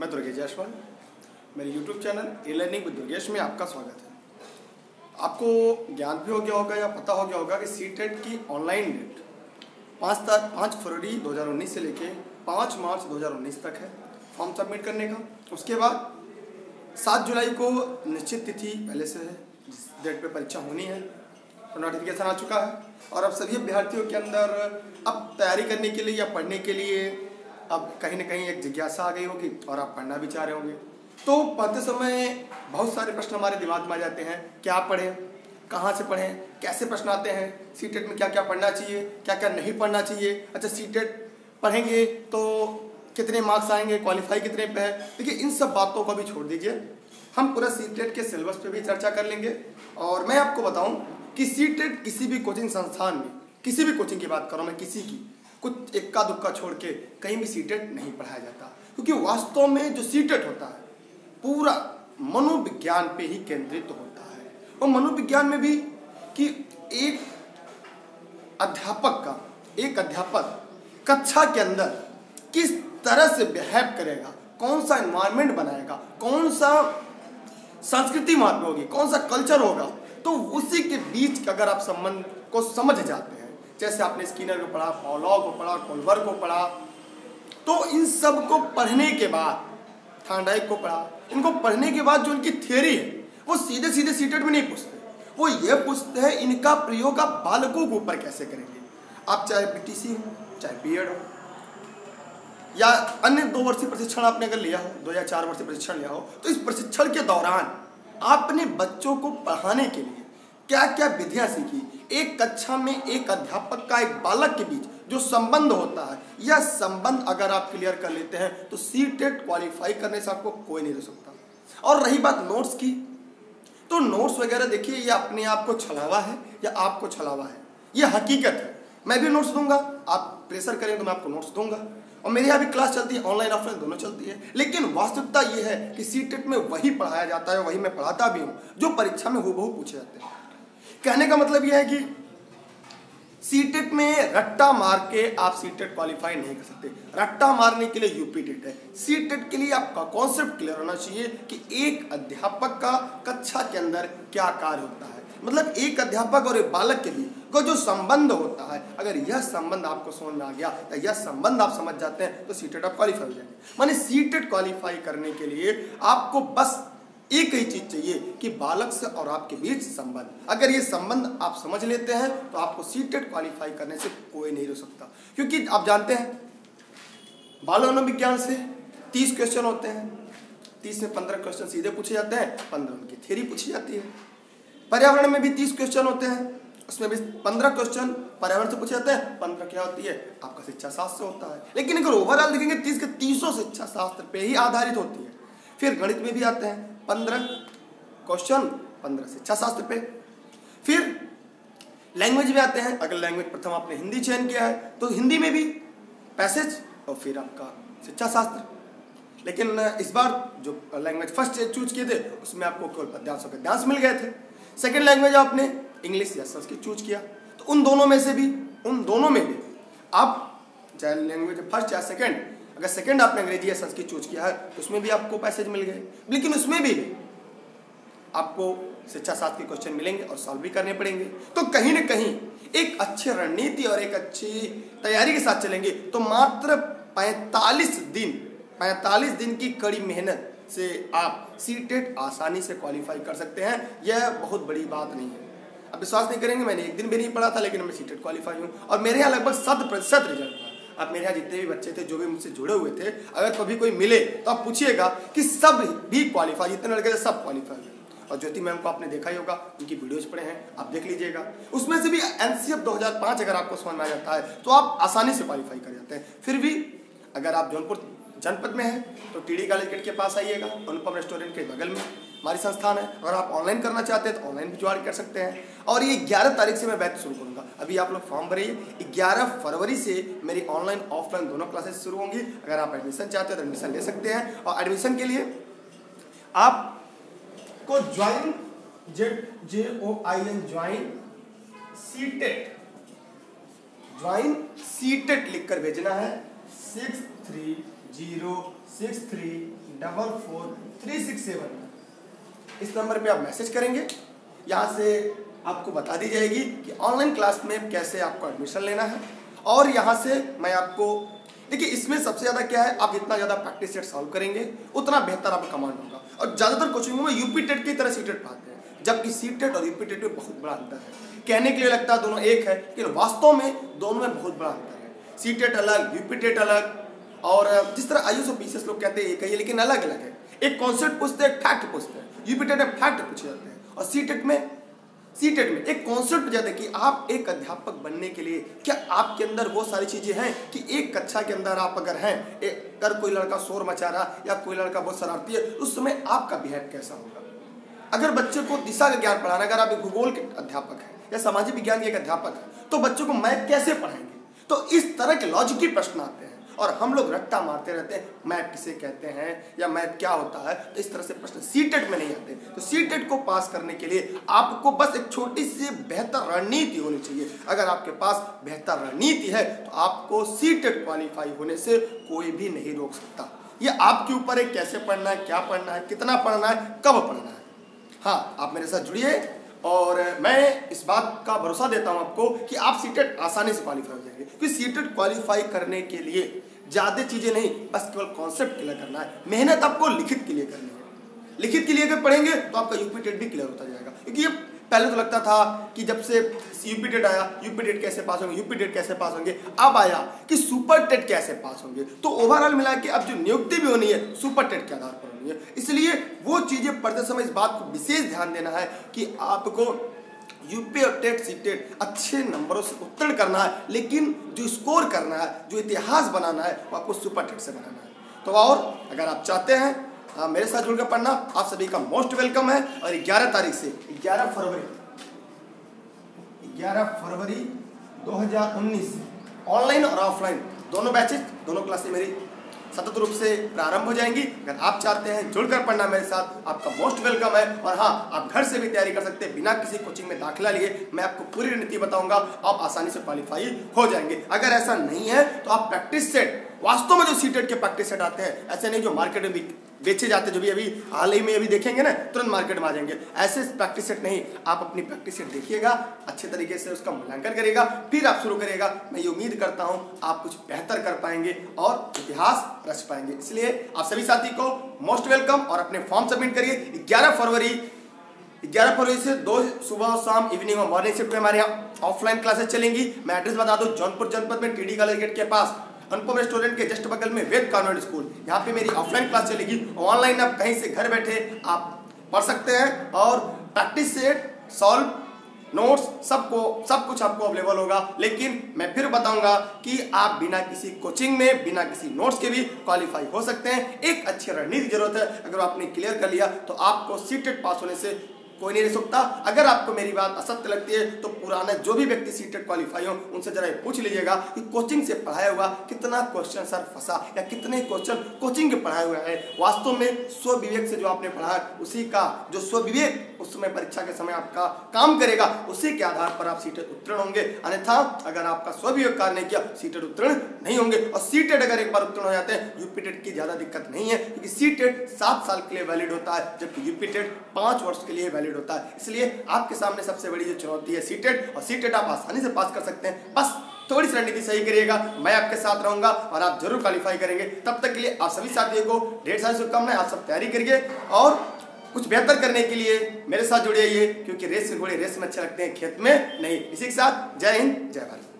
मैं दुर्गेश जायसवाल। मेरे YouTube channel e learning with Durgesh में आपका स्वागत है। आपको ज्ञान भी हो गया होगा या पता हो गया होगा कि सी टेट की ऑनलाइन डेट पाँच तारीख पाँच फरवरी 2019 से लेके पाँच मार्च 2019 तक है फॉर्म सबमिट करने का। उसके बाद सात जुलाई को निश्चित तिथि पहले से है, जिस डेट पे परीक्षा होनी है तो नोटिफिकेशन आ चुका है। और अब सभी अभ्यर्थियों के अंदर अब तैयारी करने के लिए या पढ़ने के लिए अब कहीं ना कहीं एक जिज्ञासा आ गई होगी और आप पढ़ना भी चाह रहे होंगे। तो पढ़ते समय बहुत सारे प्रश्न हमारे दिमाग में आ जाते हैं। क्या पढ़ें? कहाँ से पढ़ें? कैसे प्रश्न आते हैं? सी में क्या क्या पढ़ना चाहिए? क्या क्या नहीं पढ़ना चाहिए? अच्छा सी पढ़ेंगे तो कितने मार्क्स आएँगे? क्वालिफाई कितने पे है? देखिए, इन सब बातों को भी छोड़ दीजिए। हम पूरा सी के सिलेबस पे भी चर्चा कर लेंगे। और मैं आपको बताऊँ कि सी किसी भी कोचिंग संस्थान में, किसी भी कोचिंग की बात करूँ, मैं किसी की कुछ इक्का दुक्का छोड़ के कहीं भी सीटेट नहीं पढ़ाया जाता। क्योंकि वास्तव में जो सीटेट होता है, पूरा मनोविज्ञान पे ही केंद्रित होता है। और मनोविज्ञान में भी कि एक अध्यापक का, एक अध्यापक कक्षा के अंदर किस तरह से बिहेव करेगा, कौन सा एनवायरनमेंट बनाएगा, कौन सा संस्कृति पे होगी, कौन सा कल्चर होगा तो उसी के बीच अगर आप संबंध को समझ जाते हैं जैसे आपने स्किनर को पढ़ा पॉलॉ को पढ़ा, कोलवर को पढ़ा तो इन सबको पढ़ने के बाद थांडाइक को पढ़ा, इनको पढ़ने के बाद जो इनकी थियोरी है, वो सीधे सीधे सीटेड में नहीं पूछते। वो ये पूछते हैं, इनका प्रयोग आप बालकों के ऊपर कैसे करेंगे? आप चाहे बीटीसी हो, चाहे बीएड हो, या अन्य दो वर्षीय प्रशिक्षण आपने अगर लिया हो, दो या चार वर्षीय प्रशिक्षण लिया हो तो इस प्रशिक्षण के दौरान आपने बच्चों को पढ़ाने के लिए क्या क्या विधियाँ सीखी एक कक्षा में एक अध्यापक का एक बालक के बीच जो संबंध होता है, यह संबंध अगर आप क्लियर कर लेते हैं तो सी टेट क्वालिफाई करने से आपको कोई नहीं दे सकता। और रही बात नोट्स की तो नोट्स वगैरह देखिए, ये अपने आप को छलावा है या आपको छलावा है? ये हकीकत है। मैं भी नोट्स दूँगा, आप प्रेशर करें तो मैं आपको नोट्स दूँगा। और मेरे यहाँ भी क्लास चलती है ऑनलाइन ऑफलाइन दोनों चलती है। लेकिन वास्तविकता ये है कि सी टेट में वही पढ़ाया जाता है, वही मैं पढ़ाता भी हूँ, जो परीक्षा में हूबहू पूछे जाते हैं। कहने का मतलब यह है कि सीटेट में रट्टा मार के आप सीटेट क्वालिफाई नहीं कर सकते। रट्टा मारने के लिए यूपी टेट है। सीटेट के लिए आपका कॉन्सेप्ट क्लियर होना चाहिए कि एक अध्यापक का कक्षा के अंदर क्या कार्य होता है। मतलब एक अध्यापक और एक बालक के बीच को जो संबंध होता है, अगर यह संबंध आपको समझ में आ गया या यह संबंध आप समझ जाते हैं तो सीटेट आप क्वालिफाई हो जाएँगे। माने सीटेट क्वालिफाई करने के लिए आपको बस एक ही चीज़ चाहिए कि बालक से और आपके बीच संबंध। अगर ये संबंध आप समझ लेते हैं तो आपको सीटेट क्वालिफाई करने से कोई नहीं रोक सकता। क्योंकि आप जानते हैं, बाल मनोविज्ञान से तीस क्वेश्चन होते हैं। तीस में पंद्रह क्वेश्चन सीधे पूछे जाते हैं, पंद्रह उनकी थ्योरी पूछी जाती है। पर्यावरण में भी तीस क्वेश्चन होते हैं, उसमें भी पंद्रह क्वेश्चन पर्यावरण से पूछे जाते हैं, पंद्रह क्या होती है? आपका शिक्षा शास्त्र होता है। लेकिन अगर ओवरऑल देखेंगे, तीस के तीसों शिक्षा शास्त्र पे ही आधारित होती है। फिर गणित में भी आते हैं पंद्रह क्वेश्चन पंद्रह शिक्षा शास्त्र पे। फिर लैंग्वेज में आते हैं। अगर लैंग्वेज प्रथम आपने हिंदी चयन किया है। तो हिंदी में भी पैसेज और फिर आपका शिक्षा शास्त्र। लेकिन इस बार जो लैंग्वेज फ़र्स्ट चूज़ किए थे, उसमें आपको केवल पद्यांश और गद्यांश मिल गए थे। सेकेंड लैंग्वेज आपने इंग्लिश या संस्कृत चूज़ किया। तो उन दोनों में से भी, उन दोनों में भी आप चाहे लैंग्वेज फ़र्स्ट या सेकेंड अगर सेकेंड आपने अंग्रेज़ी या संस्कृत चूज़ किया है तो उसमें भी आपको पैसेज मिल गए। लेकिन उसमें भी आपको शिक्षा शास्त्र के क्वेश्चन मिलेंगे और सॉल्व भी करने पड़ेंगे। तो कहीं ना कहीं एक अच्छी रणनीति और एक अच्छी तैयारी के साथ चलेंगे तो मात्र 45 दिन 45 दिन की कड़ी मेहनत से आप सी टेट आसानी से क्वालिफाई कर सकते हैं। यह बहुत बड़ी बात नहीं है। अब विश्वास नहीं करेंगे, मैंने एक दिन भी नहीं पढ़ा था, लेकिन मैं सी टेट क्वालिफाई हूँ। और मेरे यहाँ लगभग शत प्रतिशत रिज़ल्ट था। अब मेरे यहाँ जितने भी बच्चे थे, जो भी मुझसे जुड़े हुए थे, अगर कभी कोई मिले तो आप पूछिएगा कि सब भी क्वालिफाई जितने लड़के थे, सब क्वालिफाई और ज्योति मैम को आपने देखा ही होगा, उनकी वीडियोज़ पड़े हैं, आप देख लीजिएगा। उसमें से भी एनसीएफ 2005 अगर आपको समझ में आ जाता है तो आप आसानी से क्वालिफाई कर जाते हैं। फिर भी, अगर आप जौनपुर जनपद में हैं तो टीडी कॉलेज गेट के पास आइएगा, अनुपम रेस्टोरेंट के बगल में। हमारी संस्थान है। अगर आप ऑनलाइन करना चाहते हैं तो ऑनलाइन भी ज्वाइन कर सकते हैं। और ये ग्यारह तारीख से मैं बैच शुरू करूँगा। अभी आप लोग फॉर्म भरिए। ग्यारह फरवरी से मेरी ऑनलाइन ऑफलाइन दोनों क्लासेस शुरू होंगी। अगर आप एडमिशन चाहते हैं तो एडमिशन ले सकते हैं। और एडमिशन के लिए आप को join Z J O I N join CTET join C CTET लिखकर भेजना है। Six three zero six three double four three six seven इस नंबर पे आप मैसेज करेंगे, यहाँ से आपको बता दी जाएगी कि ऑनलाइन क्लास में कैसे आपको एडमिशन लेना है। और यहाँ से मैं आपको, देखिए इसमें सबसे ज़्यादा क्या है, आप जितना ज़्यादा प्रैक्टिस सेट सॉल्व करेंगे, उतना बेहतर आपका कमांड होगा। और ज़्यादातर कोचिंगों में यूपी टेट की तरह सी टेट पढ़ाते हैं, जबकि सी टेट और यूपी टेट में बहुत बड़ा अंतर है। कहने के लिए लगता है दोनों एक है, लेकिन वास्तव में दोनों में बहुत बड़ा अंतर है। सी टेट अलग यूपी टेट अलग, और जिस तरह आई और पीसीएस लोग कहते हैं, एक है लेकिन अलग अलग है। एक कॉन्सेप्ट पूछते हैं फैक्ट पूछते हैं। यूपी टेट में फैक्ट पूछे जाते हैं। और सी टेट में सी टेट में एक कॉन्सेप्ट जाता है कि आप एक अध्यापक बनने के लिए क्या आपके अंदर वो सारी चीज़ें हैं कि एक कक्षा के अंदर आप अगर हैं अगर कोई लड़का शोर मचा रहा या कोई लड़का बहुत शरारती है, उस समय आपका बिहेव कैसा होगा? अगर बच्चे को दिशा का ज्ञान पढ़ाना अगर आप भूगोल के अध्यापक हैं या सामाजिक विज्ञान के एक अध्यापक है तो बच्चों को मैथ कैसे पढ़ाएँगे? तो इस तरह के लॉजिक प्रश्न आते हैं। और हम लोग रट्टा मारते रहते हैं, मैथ किसे कहते हैं या मैथ क्या होता है तो इस तरह से प्रश्न सीटेट में नहीं आते। तो सीटेट को पास करने के लिए आपको बस एक छोटी सी बेहतर रणनीति होनी चाहिए। अगर आपके पास बेहतर रणनीति है तो आपको सीटेट क्वालिफाई होने से कोई भी नहीं रोक सकता। ये आपके ऊपर है, कैसे पढ़ना है, क्या पढ़ना है, कितना पढ़ना है, कब पढ़ना है। हाँ आप मेरे साथ जुड़िए। और मैं इस बात का भरोसा देता हूँ आपको कि आप सीटेट आसानी से क्वालिफाई हो जाएँगे। क्योंकि सीटेट क्वालिफाई करने के लिए ज़्यादा चीज़ें नहीं, बस केवल कॉन्सेप्ट क्लियर करना है। मेहनत आपको लिखित के लिए करनी है। लिखित के लिए अगर पढ़ेंगे तो आपका यूपी टेट भी क्लियर होता जाएगा। क्योंकि ये पहले तो लगता था कि जब से यूपी टेट आया यूपी टेट कैसे पास होंगे यूपी टेट कैसे पास होंगे, अब आया कि सुपर टेट कैसे पास होंगे। तो ओवरऑल मिला के अब जो नियुक्ति भी होनी है सुपर टेट के आधार पर। है। इसलिए वो चीज़ें पढ़ते समय इस बात को विशेष ध्यान देना है कि आपको यूपी और टेट सी टेट अच्छे नंबरों से उत्तीर्ण करना है लेकिन जो स्कोर करना है जो इतिहास बनाना है वो आपको सुपर टेट से बनाना है। तो और अगर आप चाहते हैं आ, मेरे साथ जुड़कर पढ़ना आप सभी का मोस्ट वेलकम है। और 11 तारीख से 11 फरवरी 11 फरवरी 2019 ऑनलाइन और ऑफलाइन दोनों बैचेस दोनों क्लासेस मेरी सतत रूप से प्रारंभ हो जाएँगी। अगर आप चाहते हैं जुड़कर पढ़ना मेरे साथ, आपका मोस्ट वेलकम है। और हाँ आप घर से भी तैयारी कर सकते हैं। बिना किसी कोचिंग में दाखिला लिए मैं आपको पूरी रणनीति बताऊँगा। आप आसानी से क्वालिफाई हो जाएँगे। अगर ऐसा नहीं है तो आप प्रैक्टिस सेट वास्तव में जो सीटेड के प्रैक्टिस सेट आते हैं, ऐसे नहीं जो मार्केट में बेचे जाते जो भी अभी हाल ही में अभी देखेंगे ना, तुरंत मार्केट में आ जाएँगे। ऐसे प्रैक्टिस सेट नहीं, आप अपनी प्रैक्टिस सेट देखिएगा, अच्छे तरीके से उसका मूल्यांकन करिएगा, फिर आप शुरू करिएगा। मैं ये उम्मीद करता हूँ आप कुछ बेहतर कर पाएँगे और इतिहास रच पाएँगे। इसलिए आप सभी साथी को मोस्ट वेलकम और अपने फॉर्म सबमिट करिए। ग्यारह फरवरी ग्यारह फरवरी से दो सुबह शाम इवनिंग और मॉर्निंग शिफ्ट में हमारे यहाँ ऑफलाइन क्लासेस चलेंगी। मैं एड्रेस बता दूँ, जौनपुर जनपद में टीडी कॉलेज गेट के पास। अनुपम रेस्टोरेंट के जस्ट बगल में वेद कॉन्वेंट स्कूल। यहाँ पे मेरी ऑफलाइन क्लास चलेगी। ऑनलाइन आप कहीं से घर बैठे आप पढ़ सकते हैं और प्रैक्टिस सेट सॉल्व, नोट्स सबको, सब कुछ आपको अवेलेबल होगा। लेकिन मैं फिर बताऊँगा कि आप बिना किसी कोचिंग में, बिना किसी नोट्स के भी क्वालिफाई हो सकते हैं। एक अच्छी रणनीति ज़रूरत है। अगर आपने क्लियर कर लिया तो आपको सीटेड पास होने से कोई नहीं रह सकता। अगर आपको मेरी बात असत्य लगती है तो पुराने जो भी व्यक्ति सीटेड क्वालिफाई हो, उनसे जरा पूछ लीजिएगा कि कोचिंग से पढ़ाया हुआ कितना क्वेश्चन सर फंसा, या कितने क्वेश्चन कोचिंग के पढ़ाए हुए हैं? वास्तव में स्व विवेक से जो आपने पढ़ा, उसी का जो स्व विवेक उस समय परीक्षा के समय आपका काम करेगा, उसी के आधार पर आप सीटेड उत्तीर्ण होंगे। अन्यथा, अगर आपका स्व विवेक कार्य नहीं किया सीटेड उत्तीर्ण नहीं होंगे। और सीटेड अगर एक बार उत्तीर्ण हो जाते हैं यूपीटेड की ज़्यादा दिक्कत नहीं है, क्योंकि सीटेड सात साल के लिए वैलिड होता है, जबकि यूपीटेड पाँच वर्ष के लिए वैलिड वैलिड होता है। इसलिए आपके सामने सबसे बड़ी जो चुनौती है सीटेड और सीटेड आप आसानी से पास कर सकते हैं। बस थोड़ी सी रणनीति सही करिएगा, मैं आपके साथ रहूँगा और आप ज़रूर क्वालिफाई करेंगे। तब तक के लिए आप सभी साथियों को ढेर सारी शुभकामनाएँ, आप सब तैयारी करिए और कुछ बेहतर करने के लिए मेरे साथ जुड़े आइए क्योंकि रेस से घोड़े रेस में अच्छे लगते हैं, खेत में नहीं। इसी के साथ जय हिंद, जय भारत।